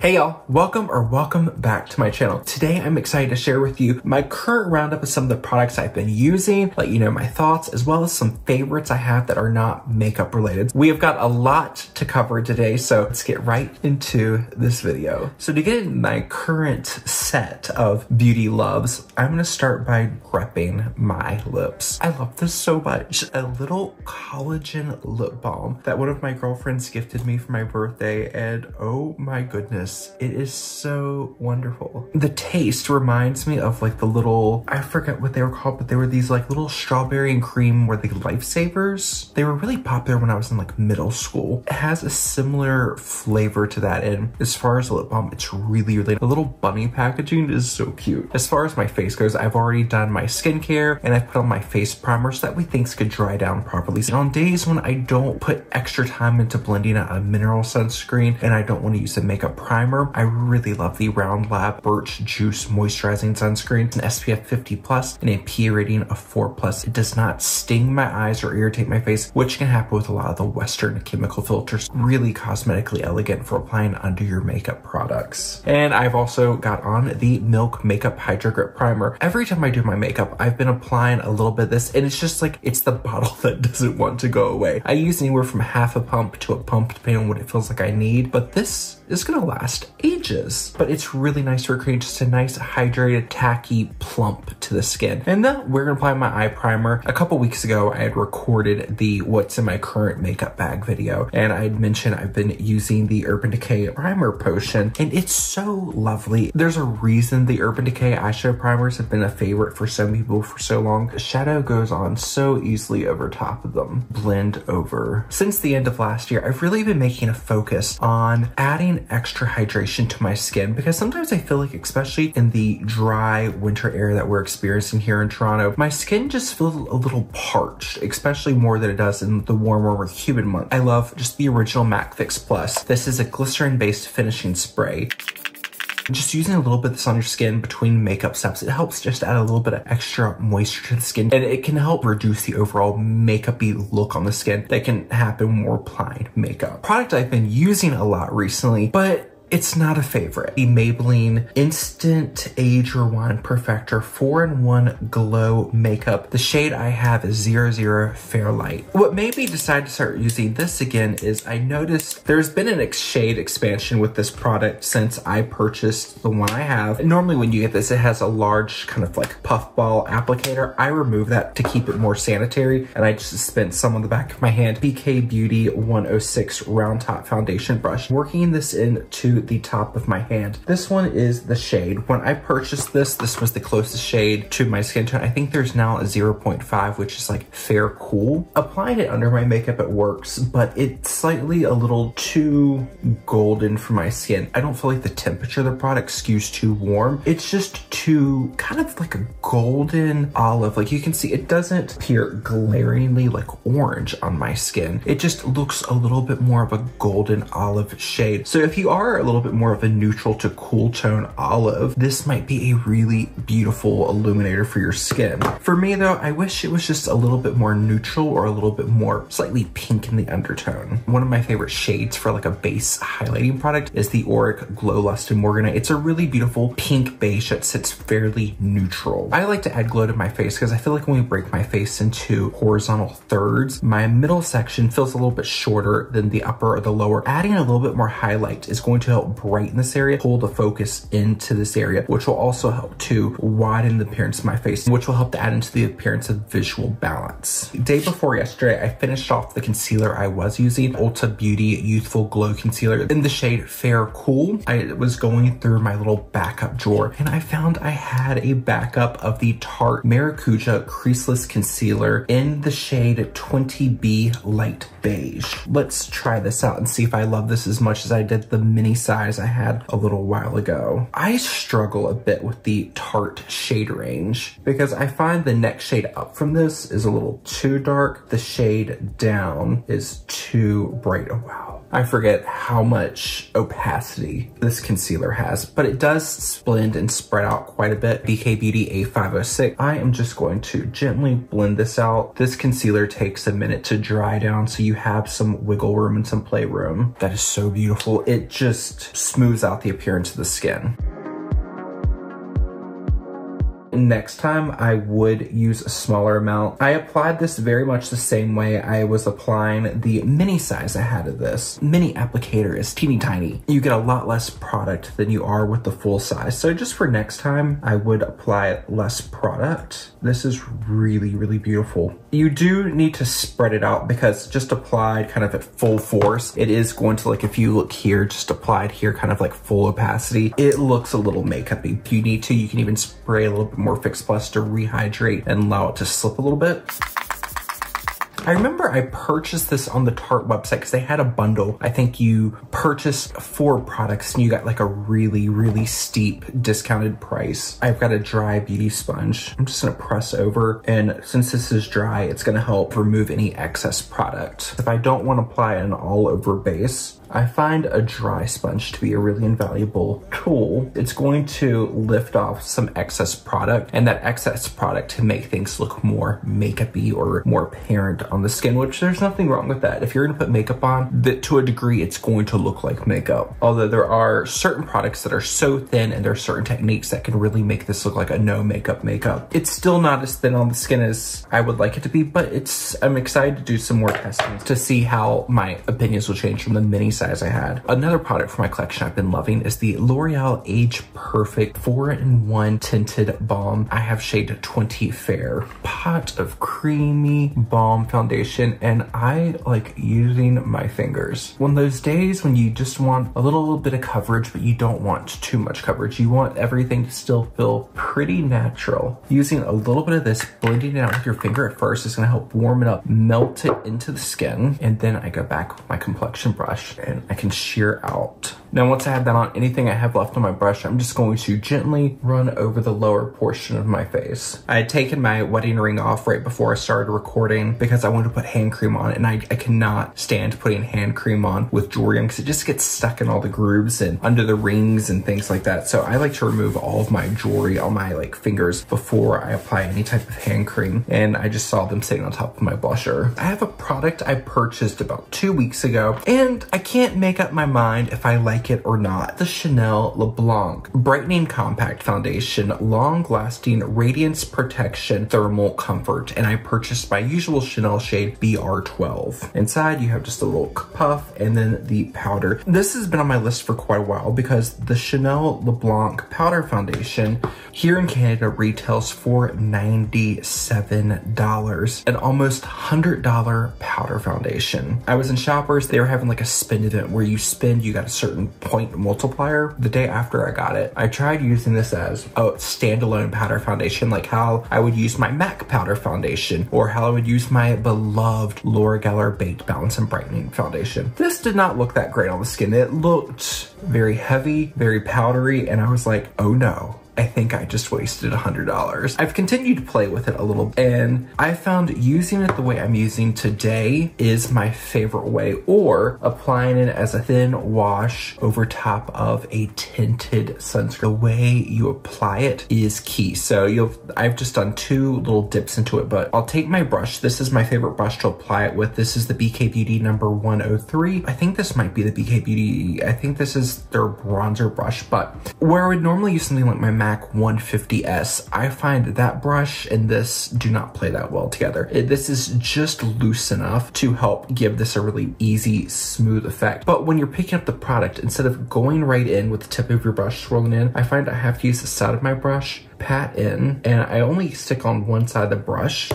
Hey y'all, welcome or welcome back to my channel. Today I'm excited to share with you my current roundup of some of the products I've been using, let you know my thoughts, as well as some favorites I have that are not makeup related. We have got a lot to cover today, so let's get right into this video. So to get in my current set of beauty loves, I'm gonna start by prepping my lips. I love this so much. A little collagen lip balm that one of my girlfriends gifted me for my birthday, and oh my goodness, it is so wonderful. The taste reminds me of like the little, I forget what they were called, but they were these like little strawberry and cream were the lifesavers. They were really popular when I was in like middle school. It has a similar flavor to that. And as far as the lip balm, it's really, really, the little bunny packaging is so cute. As far as my face goes, I've already done my skincare and I've put on my face primer so that way things could dry down properly. And on days when I don't put extra time into blending out a mineral sunscreen and I don't want to use a makeup primer, primer. I really love the Round Lab Birch Juice Moisturizing Sunscreen. It's an SPF 50 plus and a P rating of 4 plus. It does not sting my eyes or irritate my face, which can happen with a lot of the Western chemical filters. Really cosmetically elegant for applying under your makeup products. And I've also got on the Milk Makeup Hydro Grip Primer. Every time I do my makeup, I've been applying a little bit of this and it's just like, it's the bottle that doesn't want to go away. I use anywhere from half a pump to a pump depending on what it feels like I need, but this is gonna last ages. But it's really nice to create just a nice hydrated, tacky plump to the skin. And then we're gonna apply my eye primer. A couple weeks ago, I had recorded the what's in my current makeup bag video. And I had mentioned I've been using the Urban Decay primer potion and it's so lovely. There's a reason the Urban Decay eyeshadow primers have been a favorite for some people for so long. Shadow goes on so easily over top of them. Blend over. Since the end of last year, I've really been making a focus on adding extra hydration to my skin because sometimes I feel like, especially in the dry winter air that we're experiencing here in Toronto, my skin just feels a little parched, especially more than it does in the warmer, more humid month. I love just the original MAC Fix Plus. This is a glycerin-based finishing spray just using a little bit of this on your skin between makeup steps, it helps just add a little bit of extra moisture to the skin and it can help reduce the overall makeupy look on the skin that can happen when we're applying makeup. Product I've been using a lot recently, but it's not a favorite. The Maybelline Instant Age Rewind Perfector 4-in-1 Glow Makeup. The shade I have is 00 Fairlight. What made me decide to start using this again is I noticed there's been an shade expansion with this product since I purchased the one I have. Normally when you get this, it has a large kind of like puffball applicator. I remove that to keep it more sanitary and I just spent some on the back of my hand. BK Beauty 106 Round Top Foundation Brush. Working this into the top of my hand. This one is the shade. When I purchased this, this was the closest shade to my skin tone. I think there's now a 0.5, which is like fair cool. Applying it under my makeup, it works, but it's slightly a little too golden for my skin. I don't feel like the temperature of the product skews too warm. It's just too kind of like a golden olive. Like you can see, it doesn't appear glaringly like orange on my skin. It just looks a little bit more of a golden olive shade. So if you are little bit more of a neutral to cool tone olive, this might be a really beautiful illuminator for your skin. For me though, I wish it was just a little bit more neutral or a little bit more slightly pink in the undertone. One of my favorite shades for like a base highlighting product is the Auric Glow Lust and Morganite. It's a really beautiful pink beige that sits fairly neutral. I like to add glow to my face because I feel like when we break my face into horizontal thirds, my middle section feels a little bit shorter than the upper or the lower. Adding a little bit more highlight is going to help help brighten this area, pull the focus into this area, which will also help to widen the appearance of my face, which will help to add into the appearance of visual balance. Day before yesterday, I finished off the concealer I was using, Ulta Beauty Youthful Glow Concealer in the shade Fair Cool. I was going through my little backup drawer and I found I had a backup of the Tarte Maracuja Creaseless Concealer in the shade 20B Light Beige. Let's try this out and see if I love this as much as I did the mini size I had a little while ago. I struggle a bit with the Tarte shade range because I find the next shade up from this is a little too dark. The shade down is too bright. Oh, wow. I forget how much opacity this concealer has, but it does blend and spread out quite a bit. BK Beauty A506. I am just going to gently blend this out. This concealer takes a minute to dry down, so you have some wiggle room and some playroom. That is so beautiful. It just smooths out the appearance of the skin. Next time I would use a smaller amount. I applied this very much the same way I was applying the mini size I had of this. Mini applicator is teeny tiny. You get a lot less product than you are with the full size. So just for next time, I would apply less product. This is really, really beautiful. You do need to spread it out because just applied kind of at full force, it is going to like, if you look here, just applied here kind of like full opacity, it looks a little makeupy. If you need to, you can even spray a little bit more Fix Plus to rehydrate and allow it to slip a little bit. I remember I purchased this on the Tarte website because they had a bundle. I think you purchased four products and you got like a really, really steep discounted price. I've got a dry beauty sponge. I'm just gonna press over and since this is dry, it's gonna help remove any excess product. If I don't wanna apply an all over base, I find a dry sponge to be a really invaluable tool. It's going to lift off some excess product and that excess product to make things look more makeupy or more apparent on the skin, which there's nothing wrong with that. If you're gonna put makeup on, that to a degree, it's going to look like makeup. Although there are certain products that are so thin and there are certain techniques that can really make this look like a no makeup makeup. It's still not as thin on the skin as I would like it to be, but it's, I'm excited to do some more testing to see how my opinions will change from the mini size I had. Another product for my collection I've been loving is the L'Oreal Age Perfect 4-in-1 Tinted Balm. I have shade 20 Fair. Pot of creamy balm foundation and I like using my fingers. One of those days when you just want a little, bit of coverage but you don't want too much coverage. You want everything to still feel pretty natural. Using a little bit of this, blending it out with your finger at first is gonna help warm it up, melt it into the skin, and then I go back with my complexion brush and I can sheer out. Now once I have that on anything I have left on my brush, I'm just going to gently run over the lower portion of my face. I had taken my wedding ring off right before I started recording because I wanted to put hand cream on and I, I cannot stand putting hand cream on with jewelry on because it just gets stuck in all the grooves and under the rings and things like that. So I like to remove all of my jewelry, all my like fingers before I apply any type of hand cream. And I just saw them sitting on top of my blusher. I have a product I purchased about two weeks ago and I can't make up my mind if I like like it or not. The Chanel Le Blanc Brightening Compact Foundation, Long Lasting Radiance Protection Thermal Comfort, and I purchased my usual Chanel shade BR12. Inside, you have just a little puff and then the powder. This has been on my list for quite a while because the Chanel Le Blanc Powder Foundation here in Canada retails for $97, an almost $100 powder foundation. I was in Shoppers, they were having like a spend event where you spend, you got a certain point multiplier. The day after I got it, I tried using this as a standalone powder foundation, like how I would use my MAC powder foundation or how I would use my beloved Laura Geller Baked Balance and Brightening Foundation. This did not look that great on the skin. It looked very heavy, very powdery, and I was like, oh no, I think I just wasted $100. I've continued to play with it a little and I found using it the way I'm using today is my favorite way or applying it as a thin wash over top of a tinted sunscreen. The way you apply it is key. So you'll, I've just done two little dips into it, but I'll take my brush. This is my favorite brush to apply it with. This is the BK Beauty number 103. I think this might be the BK Beauty. I think this is their bronzer brush, but where I would normally use something like my MAC 150S, I find that brush and this do not play that well together. It, this is just loose enough to help give this a really easy, smooth effect. But when you're picking up the product, instead of going right in with the tip of your brush swirling in, I find I have to use the side of my brush, pat in, and I only stick on one side of the brush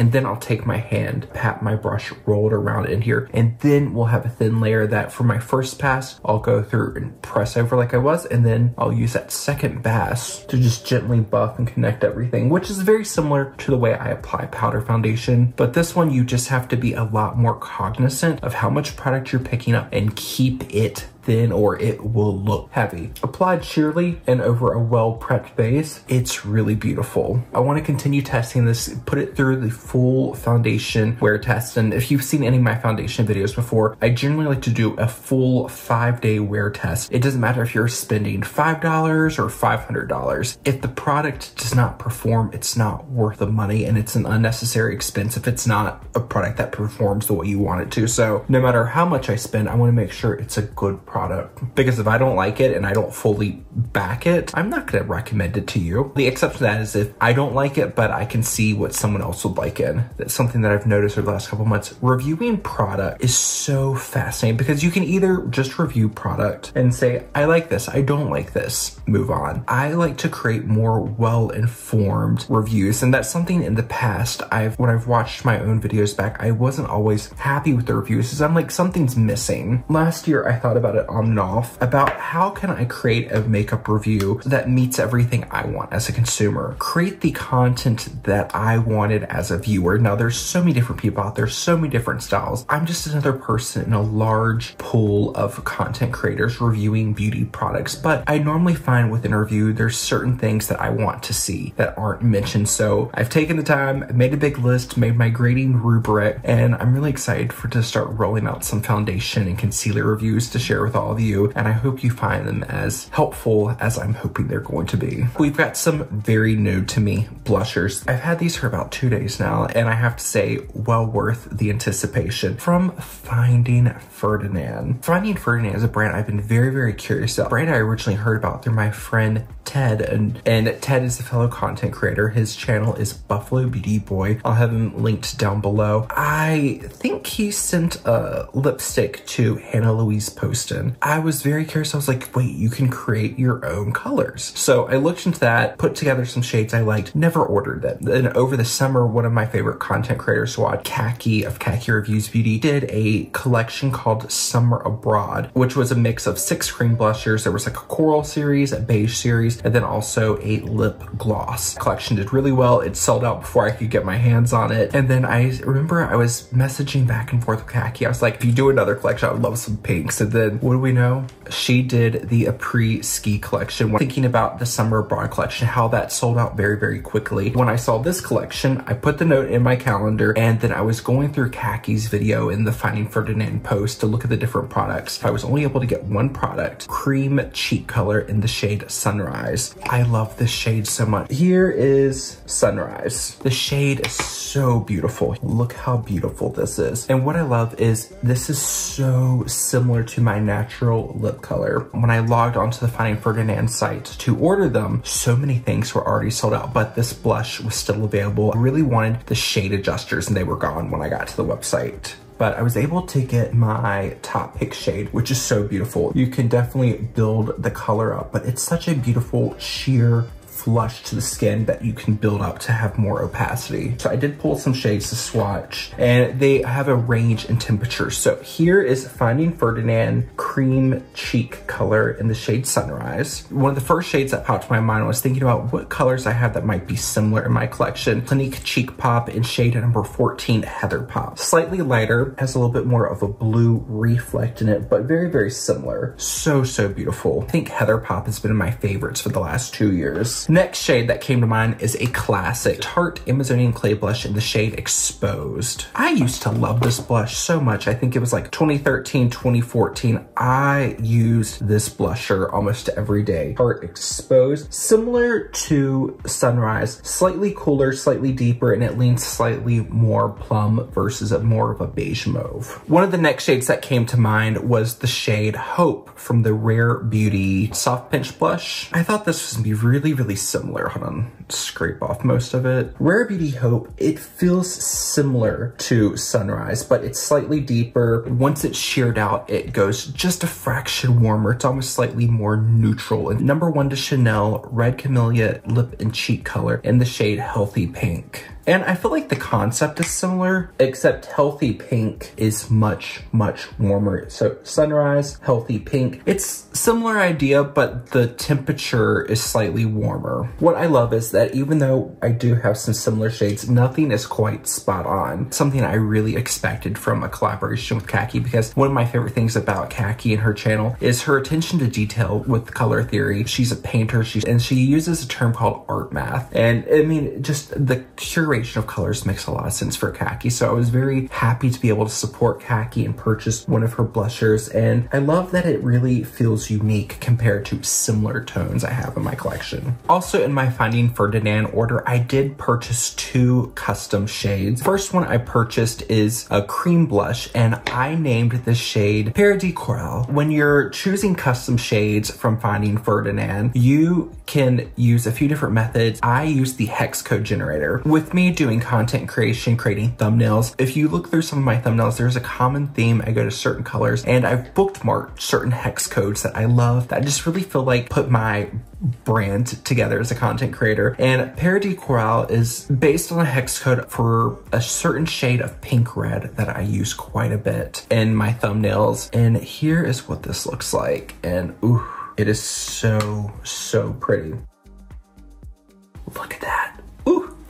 and then I'll take my hand, pat my brush, roll it around in here, and then we'll have a thin layer that for my first pass, I'll go through and press over like I was, and then I'll use that second pass to just gently buff and connect everything, which is very similar to the way I apply powder foundation. But this one, you just have to be a lot more cognizant of how much product you're picking up and keep it thin or it will look heavy. Applied sheerly and over a well prepped base, it's really beautiful. I want to continue testing this, put it through the full foundation wear test. And if you've seen any of my foundation videos before, I generally like to do a full five day wear test. It doesn't matter if you're spending $5 or $500. If the product does not perform, it's not worth the money and it's an unnecessary expense if it's not a product that performs the way you want it to. So no matter how much I spend, I want to make sure it's a good product product because if I don't like it and I don't fully back it, I'm not to recommend it to you. The exception to that is if I don't like it, but I can see what someone else would like in. That's something that I've noticed over the last couple months. Reviewing product is so fascinating because you can either just review product and say, I like this, I don't like this, move on. I like to create more well-informed reviews. And that's something in the past I've, when I've watched my own videos back, I wasn't always happy with the reviews because I'm like, something's missing. Last year, I thought about it on and off about how can I create a makeup review that meets everything I want as a consumer. Create the content that I wanted as a viewer. Now, there's so many different people out there, so many different styles. I'm just another person in a large pool of content creators reviewing beauty products, but I normally find with an review, there's certain things that I want to see that aren't mentioned. So I've taken the time, made a big list, made my grading rubric, and I'm really excited for to start rolling out some foundation and concealer reviews to share with all of you. And I hope you find them as helpful as I'm hoping they're going to be. We've got some very new to me blushers. I've had these for about two days now, and I have to say, well worth the anticipation. From Finding Ferdinand. Finding Ferdinand is a brand I've been very, very curious about. Brand I originally heard about through my friend Ted, and, and Ted is a fellow content creator. His channel is Buffalo Beauty Boy. I'll have him linked down below. I think he sent a lipstick to Hannah Louise Poston. I was very curious. I was like, wait, you can create your own colors. So I looked into that, put together some shades I liked, never ordered them. Then over the summer, one of my favorite content creators, Swad Kackie of Kackie Reviews Beauty, did a collection called Summer Abroad, which was a mix of six cream blushers. There was like a coral series, a beige series, and then also a lip gloss. Collection did really well. It sold out before I could get my hands on it. And then I remember I was messaging back and forth with Kackie. I was like, if you do another collection, I would love some pinks. And then what do we know? She did the Après Ski collection. Thinking about the Summer Abroad collection, how that sold out very, very quickly. When I saw this collection, I put the note in my calendar and then I was going through Kackie's video in the Finding Ferdinand post to look at the different products. I was only able to get one product, cream cheek color in the shade Sunrise. I love this shade so much. Here is Sunrise. The shade is so beautiful. Look how beautiful this is. And what I love is this is so similar to my natural lip color. When I logged onto the Finding Ferdinand site to order them, so many things were already sold out, but this blush was still available. I really wanted the shade adjusters and they were gone when I got to the website but I was able to get my top pick shade, which is so beautiful. You can definitely build the color up, but it's such a beautiful sheer flush to the skin that you can build up to have more opacity. So I did pull some shades to swatch and they have a range in temperature. So here is Finding Ferdinand Cream Cheek color in the shade Sunrise. One of the first shades that popped to my mind was thinking about what colors I have that might be similar in my collection. Clinique Cheek Pop in shade number 14 Heather Pop. Slightly lighter, has a little bit more of a blue reflect in it, but very, very similar. So, so beautiful. I think Heather Pop has been in my favorites for the last two years. Next shade that came to mind is a classic Tarte Amazonian Clay Blush in the shade Exposed. I used to love this blush so much. I think it was like 2013, 2014. I used this blusher almost every day. Tarte Exposed. Similar to Sunrise, slightly cooler, slightly deeper, and it leans slightly more plum versus a more of a beige mauve. One of the next shades that came to mind was the shade Hope from the Rare Beauty Soft Pinch Blush. I thought this was gonna be really, really similar. Hold on, scrape off most of it. Rare Beauty Hope, it feels similar to Sunrise, but it's slightly deeper. Once it's sheared out, it goes just a fraction warmer. It's almost slightly more neutral. And number one to Chanel, Red Camellia Lip and Cheek Color in the shade Healthy Pink. And I feel like the concept is similar, except Healthy Pink is much, much warmer. So Sunrise, Healthy Pink, it's similar idea, but the temperature is slightly warmer. What I love is that even though I do have some similar shades, nothing is quite spot on. Something I really expected from a collaboration with Kackie because one of my favorite things about Kackie and her channel is her attention to detail with color theory. She's a painter, she's, and she uses a term called art math. And I mean, just the curation of colors makes a lot of sense for Kackie. So I was very happy to be able to support Kackie and purchase one of her blushers. And I love that it really feels unique compared to similar tones I have in my collection. Also in my Finding Ferdinand order, I did purchase two custom shades. First one I purchased is a cream blush and I named the shade Paradis Coral. When you're choosing custom shades from Finding Ferdinand, you can use a few different methods. I use the hex code generator. With me doing content creation, creating thumbnails, if you look through some of my thumbnails, there's a common theme. I go to certain colors and I've bookmarked certain hex codes that I love that I just really feel like put my brand together as a content creator. And Paradis Coral is based on a hex code for a certain shade of pink red that I use quite a bit in my thumbnails. And here is what this looks like. And ooh, it is so, so pretty. Look at that.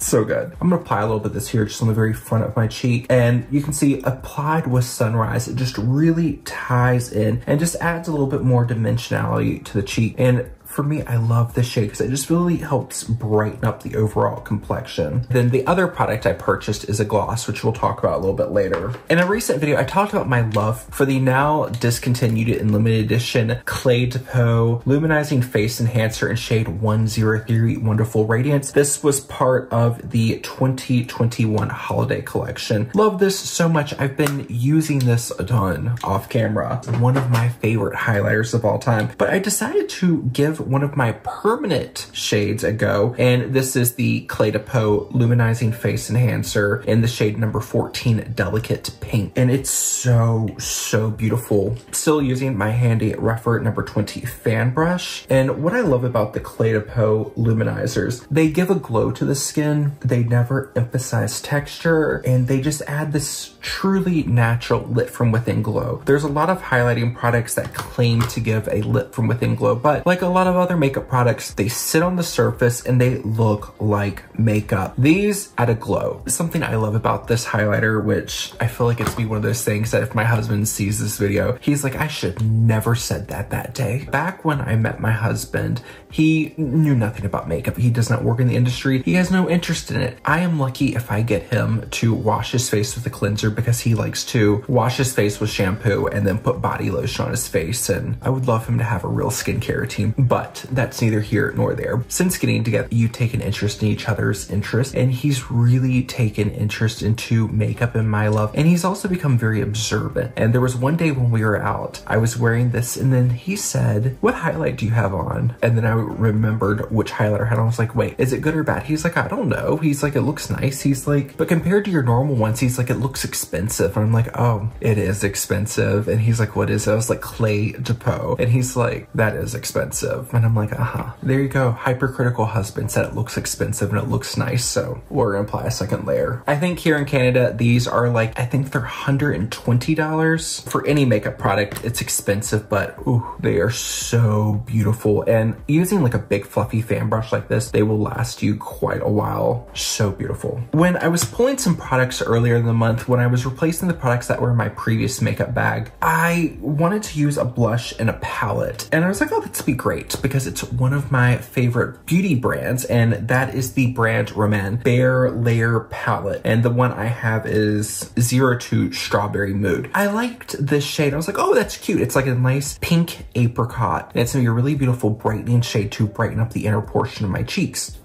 So good. I'm gonna apply a little bit this here just on the very front of my cheek. And you can see applied with sunrise, it just really ties in and just adds a little bit more dimensionality to the cheek. And for me, I love this shade because it just really helps brighten up the overall complexion. Then the other product I purchased is a gloss, which we'll talk about a little bit later. In a recent video, I talked about my love for the now discontinued and limited edition Clé de Peau Luminizing Face Enhancer in shade 103 Wonderful Radiance. This was part of the 2021 holiday collection. Love this so much. I've been using this a ton off camera. One of my favorite highlighters of all time, but I decided to give one of my permanent shades ago. And this is the Clé de Peau Luminizing Face Enhancer in the shade number 14 Delicate Pink. And it's so, so beautiful. Still using my handy Rephr number 20 fan brush. And what I love about the Clé de Peau luminizers, they give a glow to the skin. They never emphasize texture and they just add this truly natural lit from within glow. There's a lot of highlighting products that claim to give a lit from within glow, but like a lot of other makeup products, they sit on the surface and they look like makeup. These add a glow. Something I love about this highlighter, which I feel like it's be one of those things that if my husband sees this video, he's like, I should never said that that day. Back when I met my husband, he knew nothing about makeup. He does not work in the industry. He has no interest in it. I am lucky if I get him to wash his face with a cleanser because he likes to wash his face with shampoo and then put body lotion on his face. And I would love him to have a real skincare routine, but that's neither here nor there. Since getting together, you take an interest in each other's interests and he's really taken interest into makeup and my love. And he's also become very observant. And there was one day when we were out, I was wearing this and then he said, what highlight do you have on? And then I remembered which highlighter I had on. I was like, wait, is it good or bad? He's like, I don't know. He's like, it looks nice. He's like, but compared to your normal ones, he's like, it looks expensive. And I'm like, oh, it is expensive. And he's like, what is it? I was like, Clé de Peau. And he's like, that is expensive. And I'm like, uh-huh. There you go. Hypercritical husband said it looks expensive and it looks nice. So we're gonna apply a second layer. I think here in Canada, these are like, I think they're $120 for any makeup product. It's expensive, but ooh, they are so beautiful. And using like a big fluffy fan brush like this, they will last you quite a while. So beautiful. When I was pulling some products earlier in the month, when I was replacing the products that were in my previous makeup bag, I wanted to use a blush and a palette. And I was like, oh, that's be great because it's one of my favorite beauty brands. And that is the brand Roman Bare Layer Palette. And the one I have is Zero to Strawberry Mood. I liked this shade. I was like, oh, that's cute. It's like a nice pink apricot. And it's gonna be a really beautiful brightening shade to brighten up the inner portion of my cheeks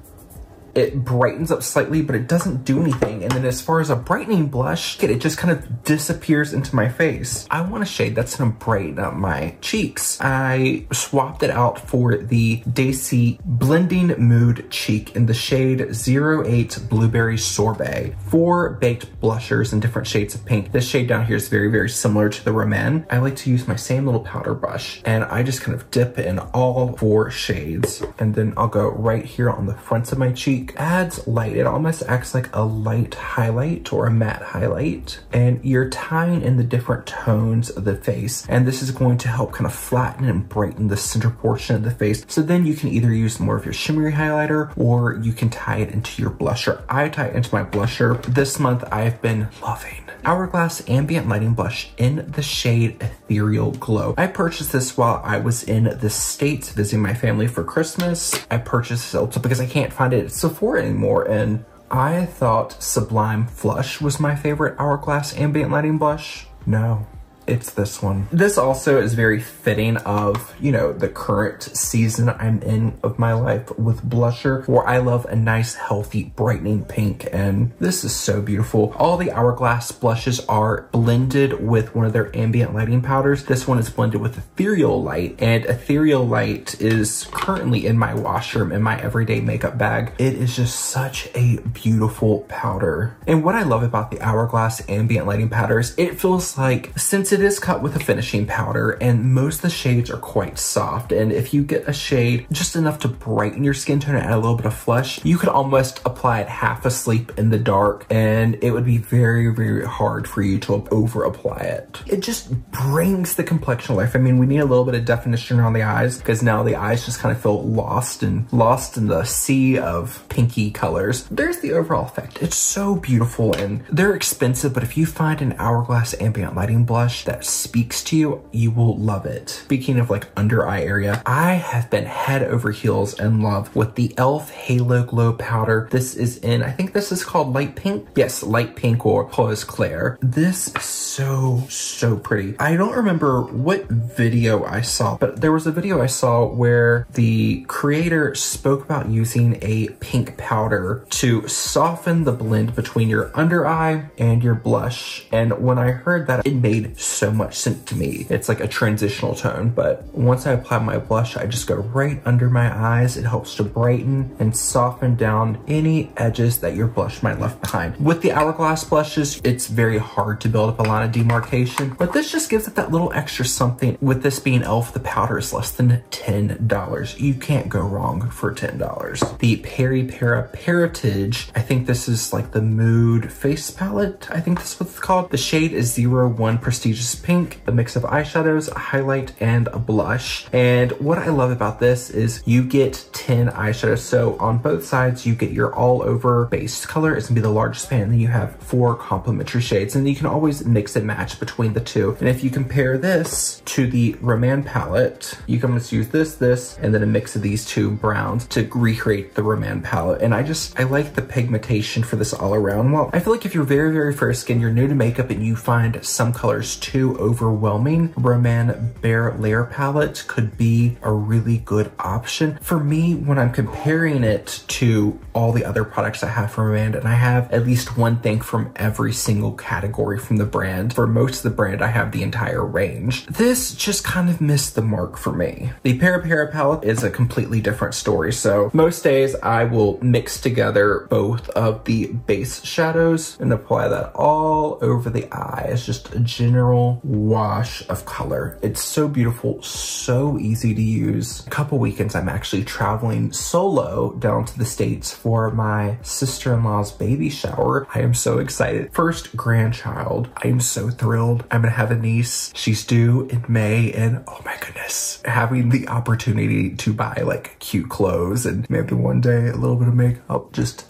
it brightens up slightly, but it doesn't do anything. And then as far as a brightening blush, it just kind of disappears into my face. I want a shade that's gonna brighten up my cheeks. I swapped it out for the dasique Blending Mood Cheek in the shade 08 Blueberry Sorbet. Four baked blushers in different shades of pink. This shade down here is very, very similar to the Roman. I like to use my same little powder brush and I just kind of dip in all four shades. And then I'll go right here on the fronts of my cheek adds light. It almost acts like a light highlight or a matte highlight. And you're tying in the different tones of the face. And this is going to help kind of flatten and brighten the center portion of the face. So then you can either use more of your shimmery highlighter or you can tie it into your blusher. I tie it into my blusher. This month I've been loving Hourglass Ambient Lighting Blush in the shade Ethereal Glow. I purchased this while I was in the States visiting my family for Christmas. I purchased this also because I can't find it Sephora anymore and I thought Sublime Flush was my favorite Hourglass Ambient Lighting Blush. No, it's this one. This also is very fitting of, you know, the current season I'm in of my life with blusher, where I love a nice, healthy, brightening pink, and this is so beautiful. All the Hourglass blushes are blended with one of their ambient lighting powders. This one is blended with Ethereal Light, and Ethereal Light is currently in my washroom in my everyday makeup bag. It is just such a beautiful powder. And what I love about the Hourglass ambient lighting powders, it feels like, since it is cut with a finishing powder and most of the shades are quite soft. And if you get a shade just enough to brighten your skin tone and add a little bit of flush, you could almost apply it half asleep in the dark and it would be very, very hard for you to over apply it. It just brings the complexion life. I mean, we need a little bit of definition around the eyes because now the eyes just kind of feel lost and lost in the sea of pinky colors. There's the overall effect. It's so beautiful and they're expensive, but if you find an Hourglass ambient lighting blush that speaks to you, you will love it. Speaking of like under eye area, I have been head over heels in love with the e.l.f. Halo Glow Powder. This is in, I think this is called light pink. Yes, light pink or Rose Claire. This is so, so pretty. I don't remember what video I saw, but there was a video I saw where the creator spoke about using a pink powder to soften the blend between your under eye and your blush. And when I heard that, it made much sense to me. It's like a transitional tone, but once I apply my blush, I just go right under my eyes. It helps to brighten and soften down any edges that your blush might left behind. With the Hourglass blushes, it's very hard to build up a line of demarcation, but this just gives it that little extra something. With this being e.l.f., the powder is less than $10. You can't go wrong for $10. The Peripera Paratage, I think this is like the Mood Face Palette. I think that's what it's called. The shade is 01 Prestigious Pink, a mix of eyeshadows, a highlight, and a blush. And what I love about this is you get 10 eyeshadows. So on both sides, you get your all over base color. It's gonna be the largest pan. And then you have four complementary shades and you can always mix and match between the two. And if you compare this to the Roman palette, you can just use this, this, and then a mix of these two browns to recreate the Roman palette. And I just, I like the pigmentation for this all around. Well, I feel like if you're very, very fair skin, you're new to makeup and you find some colors too overwhelming, Roman Bare Layer Palette could be a really good option. For me, when I'm comparing it to all the other products I have from Roman, and I have at least one thing from every single category from the brand. For most of the brand, I have the entire range. This just kind of missed the mark for me. The Peripera palette is a completely different story. So most days I will mix together both of the base shadows and apply that all over the eye. It's just a general wash of color. It's so beautiful, so easy to use. A couple weekends I'm actually traveling solo down to the States for my sister-in-law's baby shower. I am so excited. First grandchild. I am so thrilled. I'm gonna have a niece. She's due in May and oh my goodness, having the opportunity to buy like cute clothes and maybe one day a little bit of makeup just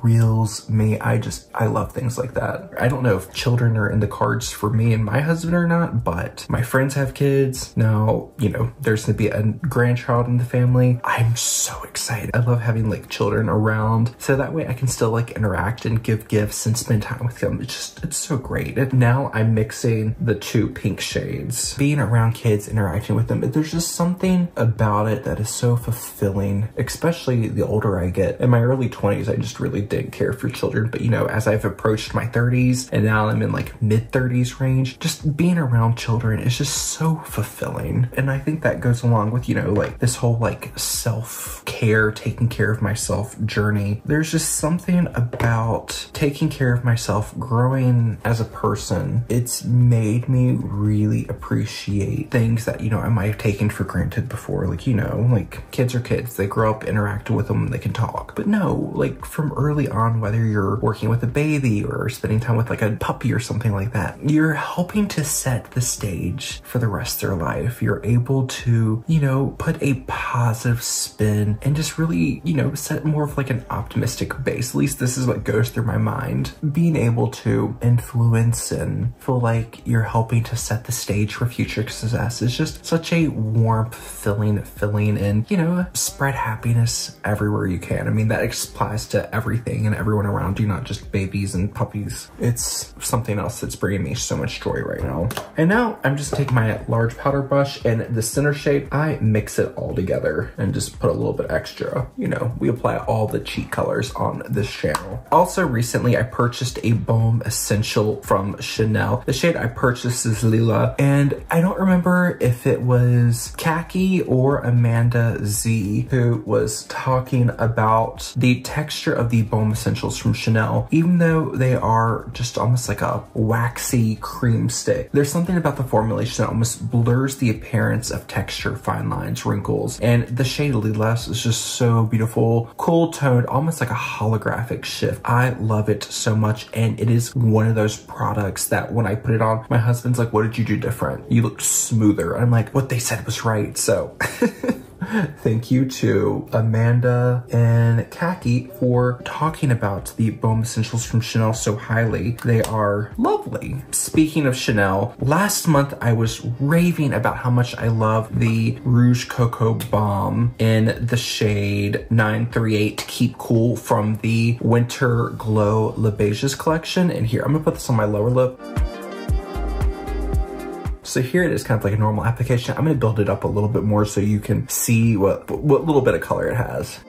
thrills me. I just, I love things like that. I don't know if children are in the cards for me and my husband or not, but my friends have kids. Now, you know, there's gonna be a grandchild in the family. I'm so excited. I love having like children around so that way I can still like interact and give gifts and spend time with them. It's just, it's so great. And now I'm mixing the two pink shades. Being around kids, interacting with them, there's just something about it that is so fulfilling, especially the older I get. In my early 20s, I just really didn't care for children. But you know, as I've approached my 30s and now I'm in like mid 30s range, just being around children is just so fulfilling. And I think that goes along with, you know, like this whole like self care, taking care of myself journey. There's just something about taking care of myself, growing as a person. It's made me really appreciate things that, you know, I might have taken for granted before. Like, you know, like kids are kids. They grow up, interact with them, they can talk. But no, like from early on, whether you're working with a baby or spending time with like a puppy or something like that, you're helping to set the stage for the rest of their life. You're able to, you know, put a positive spin and just really, you know, set more of like an optimistic base. At least this is what goes through my mind. Being able to influence and feel like you're helping to set the stage for future success is just such a warm, filling, filling, and, you know, spread happiness everywhere you can. I mean, that applies to everything everything and everyone around you, not just babies and puppies. It's something else that's bringing me so much joy right now. And now I'm just taking my large powder brush and the center shape, I mix it all together and just put a little bit extra. You know, we apply all the cheat colors on this channel. Also recently I purchased a Baume Essentiel from Chanel. The shade I purchased is Lilas and I don't remember if it was Kackie or Amanda Z who was talking about the texture of the Baume Essentiels from Chanel, even though they are just almost like a waxy cream stick. There's something about the formulation that almost blurs the appearance of texture, fine lines, wrinkles, and the shade Lilas is just so beautiful, cool toned, almost like a holographic shift. I love it so much, and it is one of those products that when I put it on, my husband's like, what did you do different? You look smoother. I'm like, what they said was right, so. Thank you to Amanda and Kackie for talking about the Baume Essentiels from Chanel so highly. They are lovely. Speaking of Chanel, last month I was raving about how much I love the Rouge Coco Baume in the shade 938 Keep Cool from the Winter Glow Le collection. And here, I'm gonna put this on my lower lip. So here it is kind of like a normal application. I'm gonna build it up a little bit more so you can see what, what little bit of color it has.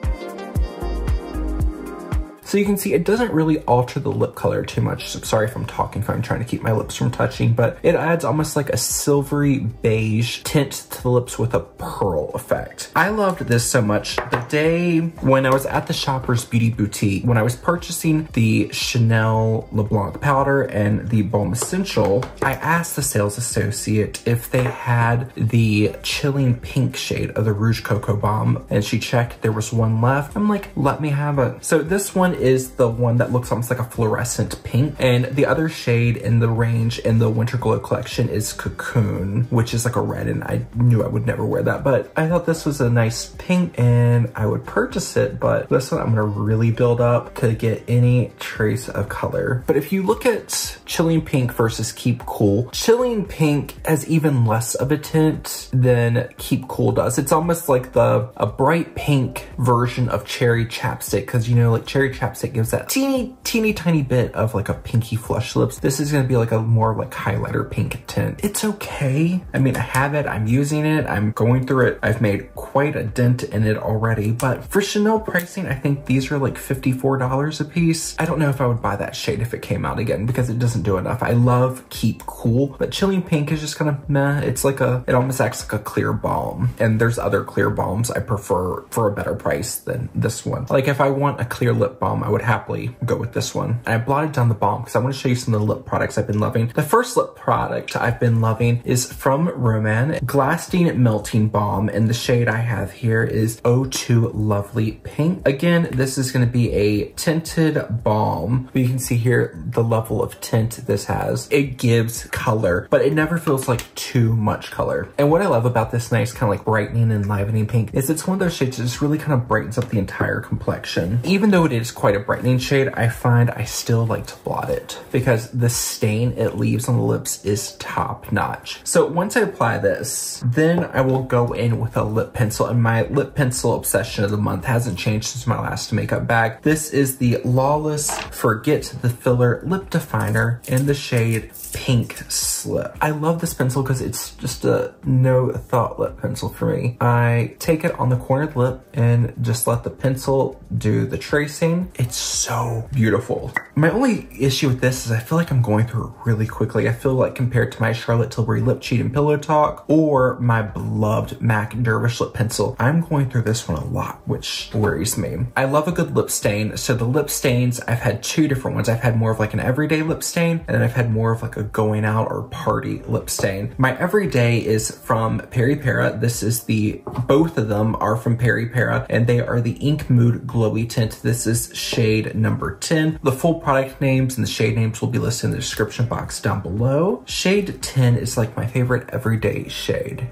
So you can see it doesn't really alter the lip color too much. So sorry if I'm talking, I'm trying to keep my lips from touching, but it adds almost like a silvery beige tint to the lips with a pearl effect. I loved this so much. The day when I was at the Shoppers Beauty Boutique, when I was purchasing the Chanel Le Blanc powder and the Baume Essentiel, I asked the sales associate if they had the chilling pink shade of the Rouge Coco Baume, and she checked there was one left. I'm like, let me have it. So this one is the one that looks almost like a fluorescent pink. And the other shade in the range in the Winter Glow collection is Cocoon, which is like a red. And I knew I would never wear that, but I thought this was a nice pink and I would purchase it. But this one I'm gonna really build up to get any trace of color. But if you look at Chilling Pink versus Keep Cool, Chilling Pink has even less of a tint than Keep Cool does. It's almost like the a bright pink version of cherry chapstick because you know like cherry chapstick chapstick gives that teeny, teeny tiny bit of like a pinky flush lips. This is gonna be like a more like highlighter pink tint. It's okay. I mean, I have it, I'm using it, I'm going through it. I've made quite a dent in it already, but for Chanel pricing, I think these are like $54 a piece. I don't know if I would buy that shade if it came out again because it doesn't do enough. I love Keep Cool, but Chilling Pink is just kind of meh. It's like a, it almost acts like a clear balm. And there's other clear balms I prefer for a better price than this one. Like if I want a clear lip balm, I would happily go with this one. And I blotted down the balm because I want to show you some of the lip products I've been loving. The first lip product I've been loving is from Roman Glasting Melting Balm. And the shade I have here is O2 Lovely Pink. Again, this is going to be a tinted balm. You can see here the level of tint this has. It gives color, but it never feels like too much color. And what I love about this nice kind of like brightening and livening pink is it's one of those shades that just really kind of brightens up the entire complexion. Even though it is quite a brightening shade, I find I still like to blot it because the stain it leaves on the lips is top notch. So once I apply this, then I will go in with a lip pencil and my lip pencil obsession of the month hasn't changed since my last makeup bag. This is the Lawless Forget the Filler Lip Definer in the shade Pink Slip. I love this pencil because it's just a no thought lip pencil for me. I take it on the corner of the lip and just let the pencil do the tracing. It's so beautiful. My only issue with this is I feel like I'm going through it really quickly. I feel like compared to my Charlotte Tilbury Lip Cheat and Pillow Talk or my beloved MAC Dervish Lip Pencil, I'm going through this one a lot, which worries me. I love a good lip stain. So the lip stains, I've had two different ones. I've had more of like an everyday lip stain and then I've had more of like a going out or party lip stain. My everyday is from Peripera. This is the, both of them are from Peripera and they are the Ink Mood Glowy Tint. This is shade number 10. The full product names and the shade names will be listed in the description box down below. Shade 10 is like my favorite everyday shade.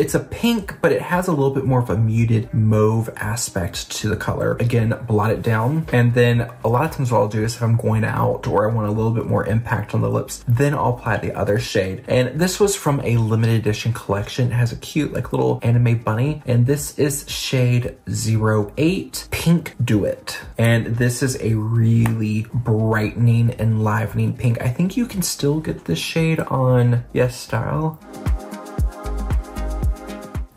It's a pink, but it has a little bit more of a muted mauve aspect to the color. Again, blot it down. And then a lot of times what I'll do is if I'm going out or I want a little bit more impact on the lips, then I'll apply the other shade. And this was from a limited edition collection. It has a cute like little anime bunny. And this is shade 08 Pink Do It. And this is a really brightening, enlivening pink. I think you can still get this shade on Yes Style.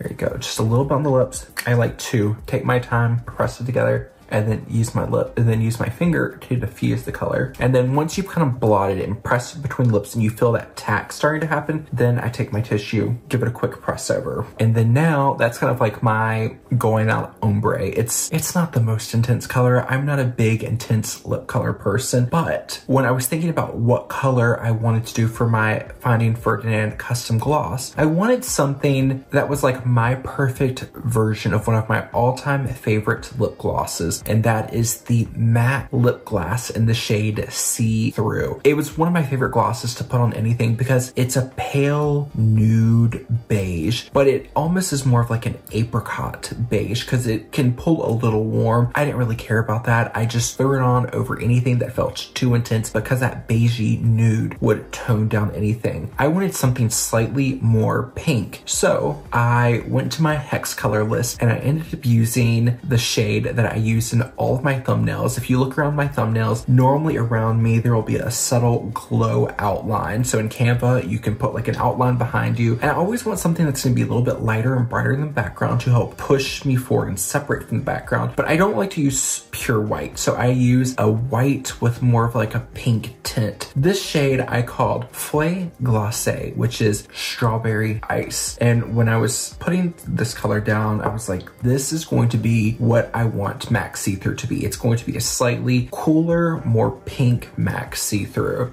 There you go, just a little bit on the lips. I like to take my time, press it together, and then use my lip and then use my finger to diffuse the color. And then once you've kind of blotted it and pressed it between lips and you feel that tack starting to happen, then I take my tissue, give it a quick press over. And then now that's kind of like my going out ombre. It's it's not the most intense color. I'm not a big intense lip color person, but when I was thinking about what color I wanted to do for my Finding Ferdinand custom gloss, I wanted something that was like my perfect version of one of my all-time favorite lip glosses and that is the MAC lip glass in the shade See Through. It was one of my favorite glosses to put on anything because it's a pale nude beige, but it almost is more of like an apricot beige because it can pull a little warm. I didn't really care about that. I just threw it on over anything that felt too intense because that beigey nude would tone down anything. I wanted something slightly more pink. So I went to my hex color list and I ended up using the shade that I used in all of my thumbnails. If you look around my thumbnails, normally around me, there will be a subtle glow outline. So in Canva, you can put like an outline behind you. And I always want something that's gonna be a little bit lighter and brighter than the background to help push me forward and separate from the background. But I don't like to use pure white. So I use a white with more of like a pink tint. This shade I called Flay Glacé, which is strawberry ice. And when I was putting this color down, I was like, this is going to be what I want MAC see-through to be. It's going to be a slightly cooler, more pink MAC see-through.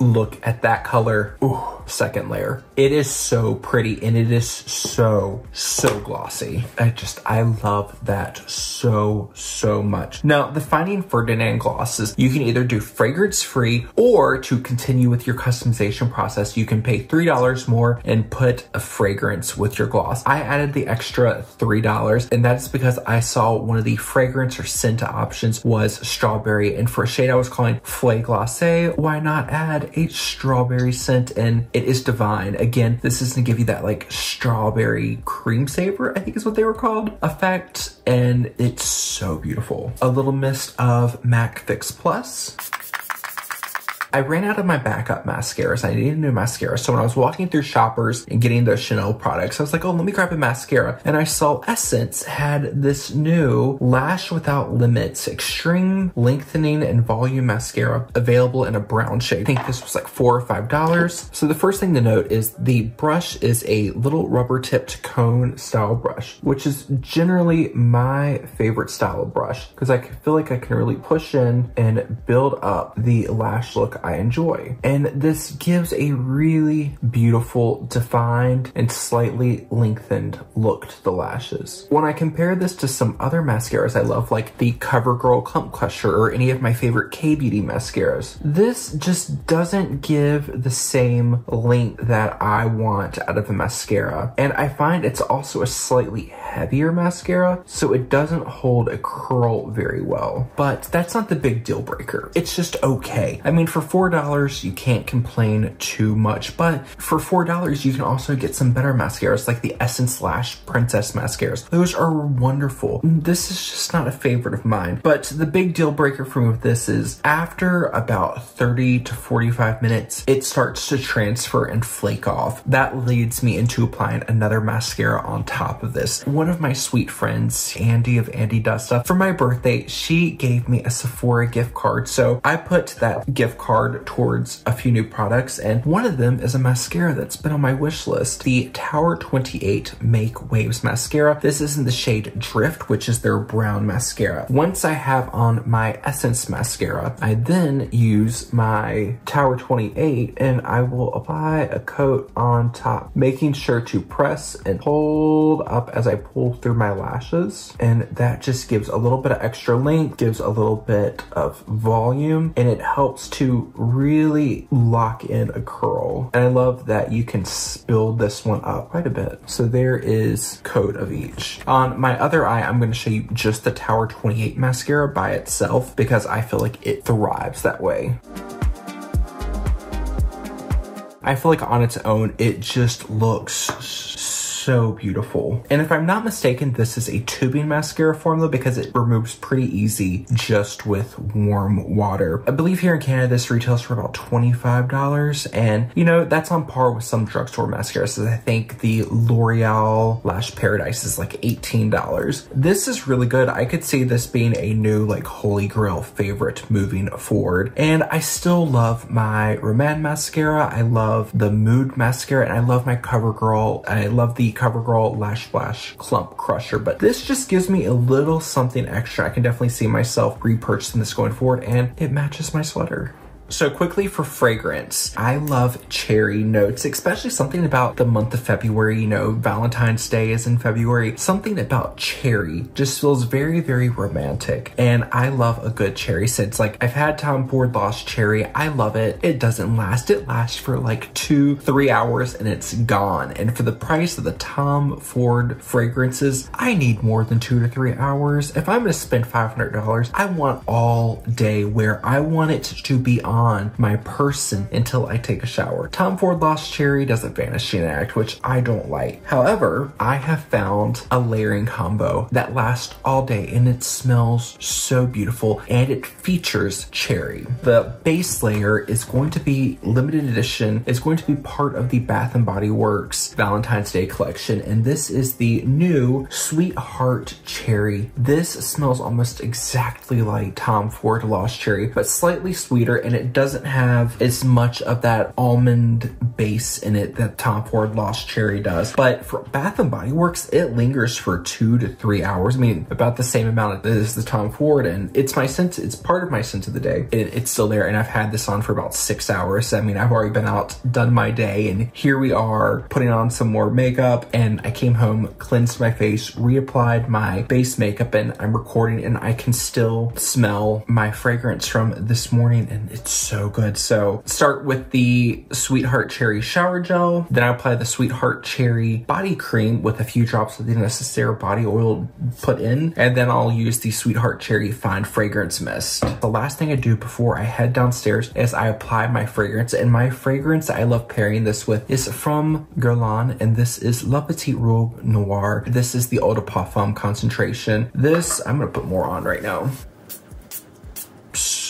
Look at that color. Ooh second layer. It is so pretty and it is so, so glossy. I just, I love that so, so much. Now, the Finding Ferdinand glosses, you can either do fragrance free or to continue with your customization process, you can pay $3 more and put a fragrance with your gloss. I added the extra $3 and that's because I saw one of the fragrance or scent options was strawberry and for a shade I was calling Flay Glacé, why not add a strawberry scent and it is divine. Again, this is gonna give you that like strawberry cream saver, I think is what they were called, effect. And it's so beautiful. A little mist of MAC Fix Plus. I ran out of my backup mascaras. I needed a new mascara. So when I was walking through shoppers and getting the Chanel products, I was like, oh, let me grab a mascara. And I saw Essence had this new Lash Without Limits Extreme Lengthening and Volume Mascara available in a brown shade. I think this was like four or five dollars. So the first thing to note is the brush is a little rubber tipped cone style brush, which is generally my favorite style of brush because I feel like I can really push in and build up the lash look I enjoy. And this gives a really beautiful, defined, and slightly lengthened look to the lashes. When I compare this to some other mascaras I love, like the CoverGirl Clump Crusher or any of my favorite K-Beauty mascaras, this just doesn't give the same length that I want out of a mascara. And I find it's also a slightly heavier mascara, so it doesn't hold a curl very well. But that's not the big deal breaker. It's just okay. I mean, for $4, you can't complain too much, but for $4, you can also get some better mascaras like the Essence Lash Princess mascaras. Those are wonderful. This is just not a favorite of mine, but the big deal breaker for me with this is after about 30 to 45 minutes, it starts to transfer and flake off. That leads me into applying another mascara on top of this. One of my sweet friends, Andy of Andy Stuff, for my birthday, she gave me a Sephora gift card. So I put that gift card hard towards a few new products, and one of them is a mascara that's been on my wish list, the Tower 28 Make Waves Mascara. This is in the shade Drift, which is their brown mascara. Once I have on my Essence mascara, I then use my Tower 28 and I will apply a coat on top, making sure to press and hold up as I pull through my lashes. And that just gives a little bit of extra length, gives a little bit of volume, and it helps to really lock in a curl. And I love that you can build this one up quite a bit. So there is coat of each. On my other eye, I'm gonna show you just the Tower 28 mascara by itself because I feel like it thrives that way. I feel like on its own, it just looks so beautiful. And if I'm not mistaken, this is a tubing mascara formula because it removes pretty easy just with warm water. I believe here in Canada, this retails for about $25. And you know, that's on par with some drugstore mascaras. I think the L'Oreal Lash Paradise is like $18. This is really good. I could see this being a new like holy grail favorite moving forward. And I still love my Roman mascara. I love the Mood mascara and I love my CoverGirl. I love the CoverGirl Lash Splash Clump Crusher, but this just gives me a little something extra. I can definitely see myself repurchasing this going forward and it matches my sweater. So quickly for fragrance, I love cherry notes, especially something about the month of February, you know, Valentine's Day is in February. Something about cherry just feels very, very romantic. And I love a good cherry scent. Like I've had Tom Ford Lost Cherry. I love it. It doesn't last. It lasts for like two, three hours and it's gone. And for the price of the Tom Ford fragrances, I need more than two to three hours. If I'm going to spend $500, I want all day where I want it to be on on my person until I take a shower. Tom Ford Lost Cherry does a vanishing act, which I don't like. However, I have found a layering combo that lasts all day and it smells so beautiful and it features cherry. The base layer is going to be limited edition. It's going to be part of the Bath & Body Works Valentine's Day collection and this is the new Sweetheart Cherry. This smells almost exactly like Tom Ford Lost Cherry but slightly sweeter and it doesn't have as much of that almond base in it that Tom Ford Lost Cherry does. But for Bath & Body Works, it lingers for two to three hours. I mean, about the same amount as the Tom Ford. And it's my scent, it's part of my scent of the day. It, it's still there. And I've had this on for about six hours. I mean, I've already been out, done my day. And here we are putting on some more makeup. And I came home, cleansed my face, reapplied my base makeup, and I'm recording and I can still smell my fragrance from this morning. And it's so good. So start with the Sweetheart Cherry Shower Gel. Then I apply the Sweetheart Cherry Body Cream with a few drops of the Necessaire Body Oil put in. And then I'll use the Sweetheart Cherry Fine Fragrance Mist. The last thing I do before I head downstairs is I apply my fragrance. And my fragrance I love pairing this with is from Guerlain. And this is La Petite Robe Noire. This is the Eau de Parfum concentration. This, I'm gonna put more on right now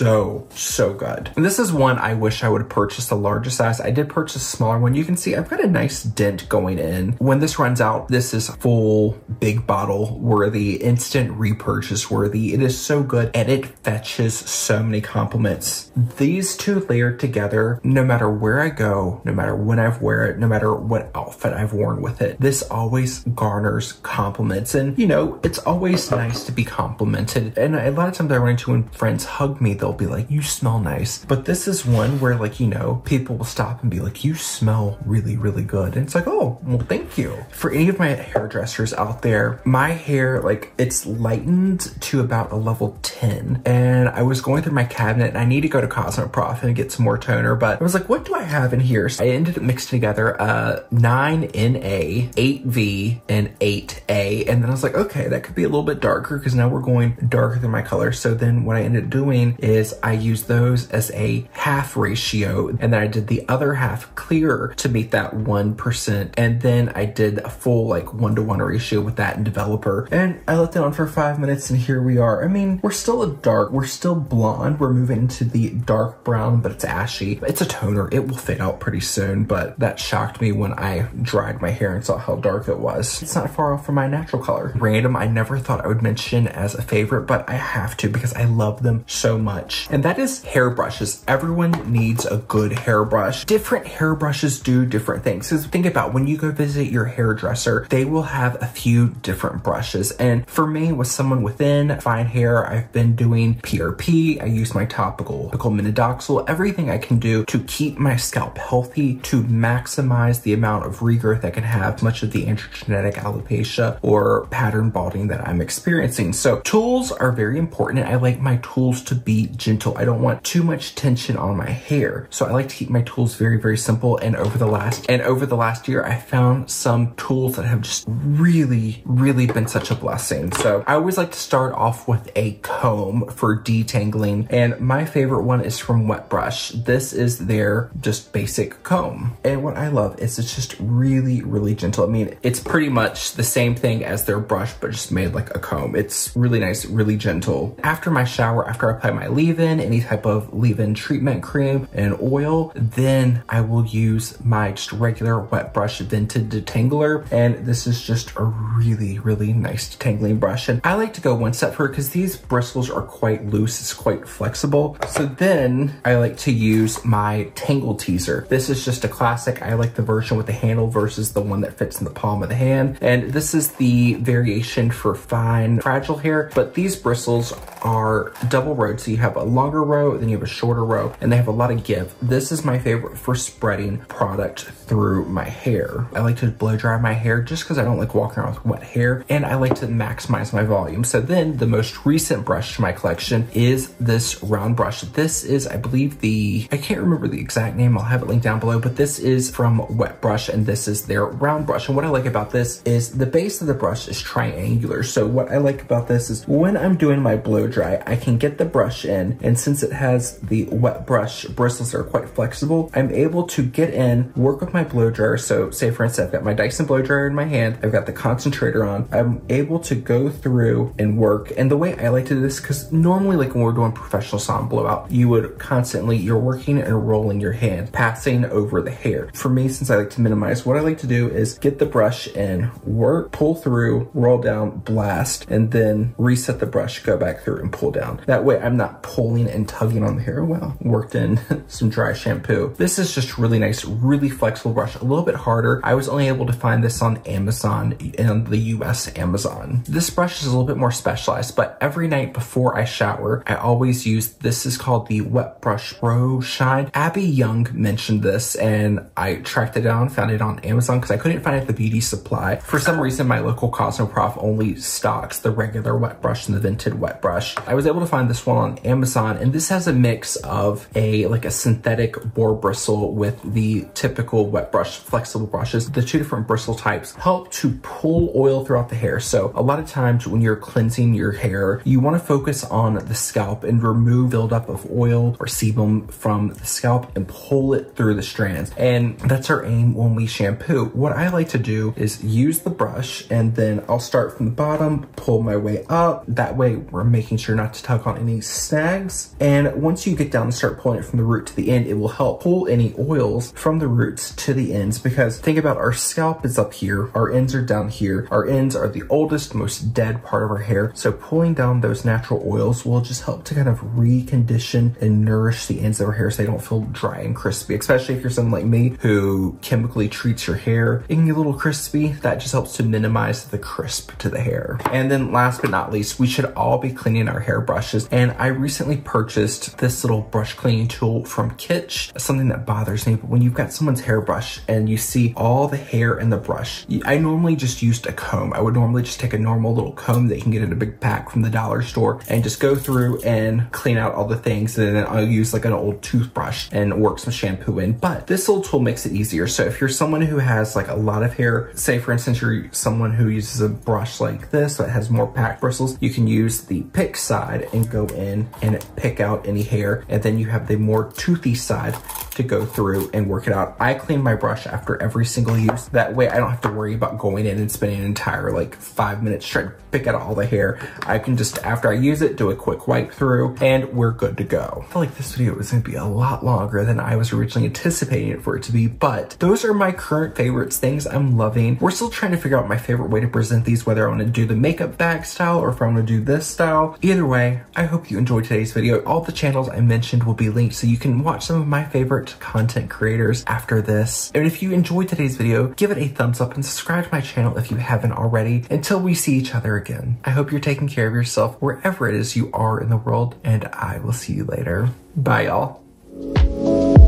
so, so good. And this is one I wish I would have purchased a larger size. I did purchase a smaller one. You can see I've got a nice dent going in. When this runs out, this is full big bottle worthy, instant repurchase worthy. It is so good and it fetches so many compliments. These two layered together, no matter where I go, no matter when I've wear it, no matter what outfit I've worn with it, this always garners compliments. And you know, it's always nice to be complimented. And a lot of times I run into when friends hug me, they'll they'll be like, you smell nice. But this is one where like, you know, people will stop and be like, you smell really, really good. And it's like, oh, well, thank you. For any of my hairdressers out there, my hair, like it's lightened to about a level 10. And I was going through my cabinet and I need to go to Cosmoprof and get some more toner, but I was like, what do I have in here? So I ended up mixing together a 9NA, 8V, and 8A. And then I was like, okay, that could be a little bit darker because now we're going darker than my color. So then what I ended up doing is is I used those as a half ratio and then I did the other half clearer to meet that 1%. And then I did a full like one to one ratio with that in developer. And I left it on for five minutes and here we are. I mean, we're still a dark, we're still blonde. We're moving into the dark brown, but it's ashy. It's a toner. It will fade out pretty soon, but that shocked me when I dried my hair and saw how dark it was. It's not far off from my natural color. Random, I never thought I would mention as a favorite, but I have to because I love them so much much, and that is hairbrushes. Everyone needs a good hairbrush. Different hairbrushes do different things. Because think about when you go visit your hairdresser, they will have a few different brushes. And for me, with someone within fine hair, I've been doing PRP. I use my topical, topical minoxidil, everything I can do to keep my scalp healthy, to maximize the amount of regrowth I can have, much of the androgenetic alopecia or pattern balding that I'm experiencing. So tools are very important. I like my tools to be gentle. I don't want too much tension on my hair. So I like to keep my tools very, very simple. And over the last, and over the last year, I found some tools that have just really, really been such a blessing. So I always like to start off with a comb for detangling. And my favorite one is from Wet Brush. This is their just basic comb. And what I love is it's just really, really gentle. I mean, it's pretty much the same thing as their brush, but just made like a comb. It's really nice, really gentle. After my shower, after I apply my leave-in, any type of leave-in treatment cream and oil, then I will use my just regular wet brush Vented detangler. And this is just a really, really nice detangling brush. And I like to go one step further because these bristles are quite loose. It's quite flexible. So then I like to use my Tangle Teezer. This is just a classic. I like the version with the handle versus the one that fits in the palm of the hand. And this is the variation for fine, fragile hair, but these bristles are double rowed. So you have a longer row, then you have a shorter row, and they have a lot of give. This is my favorite for spreading product through my hair. I like to blow dry my hair just because I don't like walking around with wet hair, and I like to maximize my volume. So then the most recent brush to my collection is this round brush. This is, I believe the, I can't remember the exact name. I'll have it linked down below, but this is from Wet Brush and this is their round brush. And what I like about this is the base of the brush is triangular. So what I like about this is when I'm doing my blow dry, I can get the brush in. And since it has the wet brush bristles that are quite flexible, I'm able to get in, work with my blow dryer. So say for instance, I've got my Dyson blow dryer in my hand, I've got the concentrator on, I'm able to go through and work. And the way I like to do this, because normally like when we're doing professional sauna blowout, you would constantly, you're working and rolling your hand, passing over the hair. For me, since I like to minimize, what I like to do is get the brush in, work, pull through, roll down, blast, and then reset the brush, go back through and pull down. That way I'm not pulling and tugging on the hair. Well, worked in some dry shampoo. This is just really nice, really flexible brush, a little bit harder. I was only able to find this on Amazon in the US Amazon. This brush is a little bit more specialized, but every night before I shower, I always use, this is called the Wet Brush Pro Shine. Abby Young mentioned this and I tracked it down, found it on Amazon because I couldn't find it at the beauty supply. For some reason, my local Cosmo Cosmoprof only stocks the regular wet brush and the vented wet brush. I was able to find this one on Amazon and this has a mix of a like a synthetic boar bristle with the typical wet brush flexible brushes. The two different bristle types help to pull oil throughout the hair. So a lot of times when you're cleansing your hair, you want to focus on the scalp and remove buildup of oil or sebum from the scalp and pull it through the strands. And that's our aim when we shampoo. What I like to do is use the brush and then I'll start from the bottom, pull my way up. That way we're making sure not to tug on any snags. And once you get down and start pulling it from the root to the end, it will help pull any oils from the roots to the ends because think about our scalp is up here, our ends are down here. Our ends are the oldest, most dead part of our hair. So pulling down those natural oils will just help to kind of recondition and nourish the ends of our hair so they don't feel dry and crispy, especially if you're someone like me who chemically treats your hair. It can get a little crispy. That just helps to minimize the crisp to the hair. And then last but not least, we should all be cleaning our hair brushes. And I recently purchased this little brush cleaning tool from Kitsch, something that bothers me. But when you've got someone's hairbrush and you see all the hair in the brush, I normally just used a comb. I would normally just take a normal little comb that you can get in a big pack from the dollar store and just go through and clean out all the things. And then I'll use like an old toothbrush and work some shampoo in. But this little tool makes it easier. So if you're someone who has like a lot of hair, say for instance, you're someone who uses a brush like this that has more packed bristles, you can use the pick side and go in and pick out any hair. And then you have the more toothy side to go through and work it out. I clean my brush after every single use. That way I don't have to worry about going in and spending an entire like five minutes trying to pick out all the hair. I can just, after I use it, do a quick wipe through and we're good to go. I feel like this video is gonna be a lot longer than I was originally anticipating it for it to be, but those are my current favorites, things I'm loving. We're still trying to figure out my favorite way to present these, whether I wanna do the makeup bag style or if I wanna do this style. Either way, I hope you enjoyed today's video. All the channels I mentioned will be linked so you can watch some of my favorite content creators after this. And if you enjoyed today's video, give it a thumbs up and subscribe to my channel if you haven't already until we see each other again. I hope you're taking care of yourself wherever it is you are in the world and I will see you later. Bye y'all.